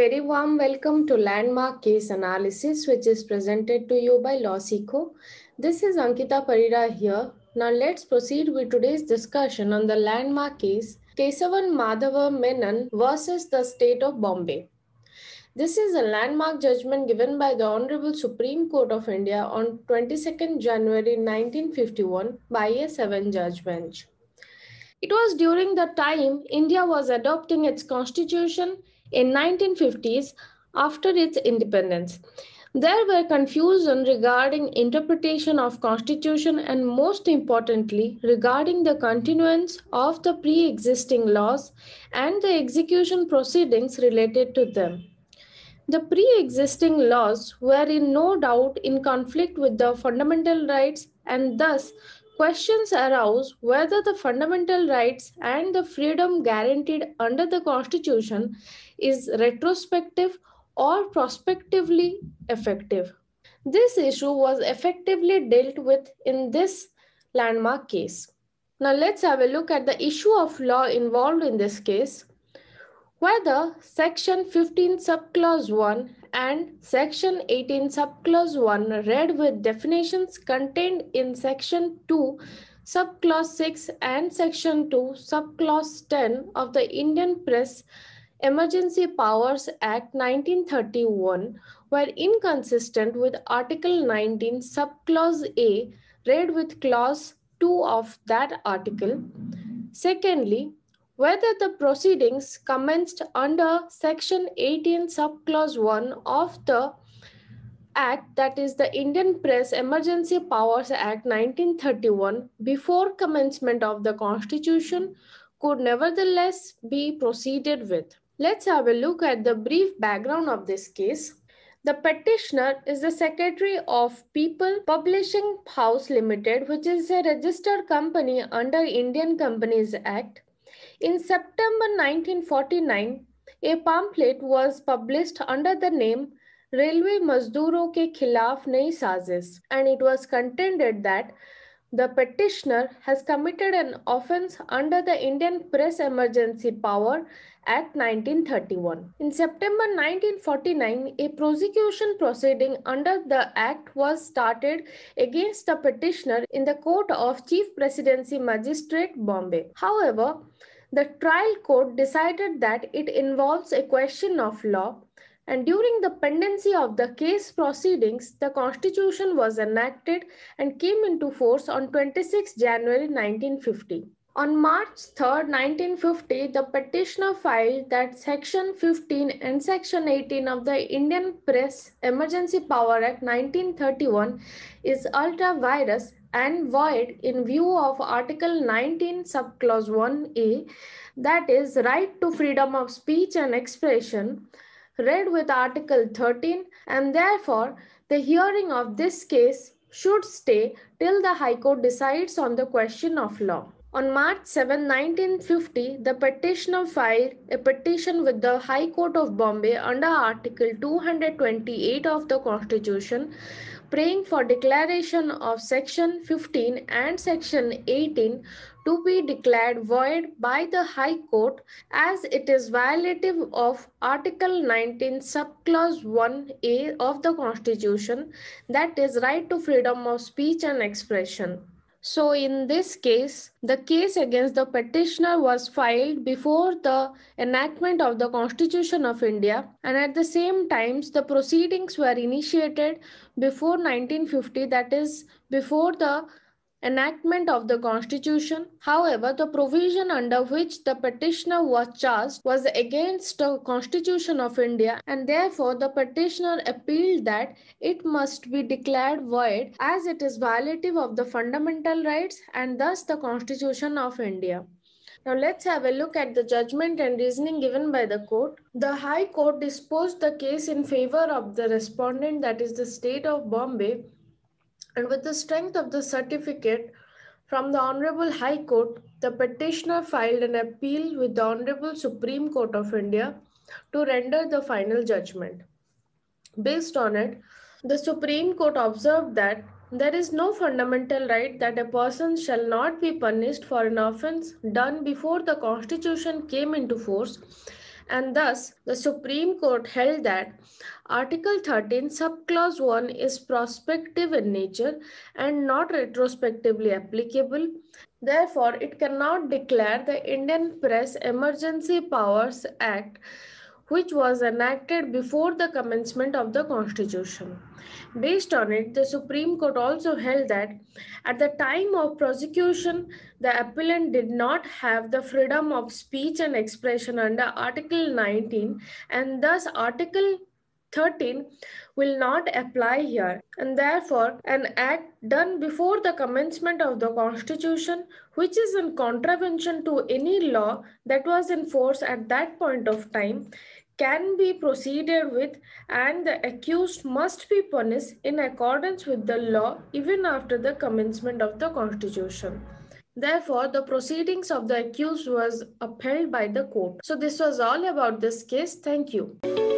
very warm welcome to Landmark Case Analysis, which is presented to you by LawSikho. This is Ankita Parira here. Now let's proceed with today's discussion on the landmark case Keshavan Madhava Menon versus the State of Bombay. This is a landmark judgment given by the Honorable Supreme Court of India on 22nd January 1951 by a seven judge bench. It was during the time India was adopting its constitution in 1950s after its independence. There were confusion regarding interpretation of constitution and most importantly regarding the continuance of the pre-existing laws and the execution proceedings related to them. The pre-existing laws were in no doubt in conflict with the fundamental rights and thus questions arose whether the fundamental rights and the freedom guaranteed under the constitution is retrospective or prospectively effective. This issue was effectively dealt with in this landmark case. Now let's have a look at the issue of law involved in this case. Whether section 15 subclause 1 and section 18 subclause 1 read with definitions contained in section 2 subclause 6 and section 2 subclause 10 of the Indian Press Emergency Powers Act 1931 were inconsistent with Article 19, Subclause A, read with Clause 2 of that article. Secondly, whether the proceedings commenced under Section 18, Subclause 1 of the Act, that is the Indian Press Emergency Powers Act 1931, before commencement of the Constitution, could nevertheless be proceeded with. Let's have a look at the brief background of this case. The petitioner is the secretary of People Publishing House Limited, which is a registered company under Indian Companies Act. In September 1949, a pamphlet was published under the name Railway Mazduron ke Khilaf Nayi Sazis, and it was contended that the petitioner has committed an offense under the Indian Press Emergency Power Act 1931. In September 1949, a prosecution proceeding under the Act was started against the petitioner in the Court of Chief Presidency Magistrate, Bombay. However, the trial court decided that it involves a question of law and during the pendency of the case proceedings, the Constitution was enacted and came into force on 26 January 1950. On March 3, 1950, the petitioner filed that Section 15 and Section 18 of the Indian Press Emergency Power Act 1931 is ultra vires and void in view of Article 19, Subclause 1a, that is, right to freedom of speech and expression read with Article 13 and therefore the hearing of this case should stay till the High Court decides on the question of law. On March 7, 1950, the petitioner filed a petition with the High Court of Bombay under Article 228 of the Constitution, praying for declaration of Section 15 and Section 18 to be declared void by the High Court as it is violative of Article 19, Subclause 1a of the Constitution, that is, right to freedom of speech and expression. So, in this case, the case against the petitioner was filed before the enactment of the Constitution of India, and at the same times, the proceedings were initiated before 1950, that is, before the enactment of the Constitution. However, the provision under which the petitioner was charged was against the Constitution of India and therefore the petitioner appealed that it must be declared void as it is violative of the fundamental rights and thus the Constitution of India. Now let's have a look at the judgment and reasoning given by the court. The High Court disposed the case in favor of the respondent that is the state of Bombay and with the strength of the certificate from the Honorable High Court, the petitioner filed an appeal with the Honorable Supreme Court of India to render the final judgment. Based on it, the Supreme Court observed that there is no fundamental right that a person shall not be punished for an offense done before the Constitution came into force and thus the Supreme Court held that Article 13, subclause 1 is prospective in nature and not retrospectively applicable. Therefore, it cannot declare the Indian Press Emergency Powers Act which was enacted before the commencement of the Constitution. Based on it, the Supreme Court also held that at the time of prosecution, the appellant did not have the freedom of speech and expression under Article 19, and thus Article 13 will not apply here and therefore an act done before the commencement of the constitution which is in contravention to any law that was in force at that point of time can be proceeded with and the accused must be punished in accordance with the law even after the commencement of the constitution. Therefore, the proceedings of the accused was upheld by the court. So this was all about this case. Thank you.